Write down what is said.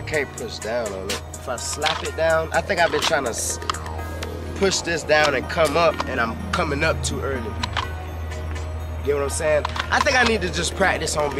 I can't push down on it. If I slap it down, I think I've been trying to push this down and come up, and I'm coming up too early. You Get what I'm saying? I think I need to just practice on being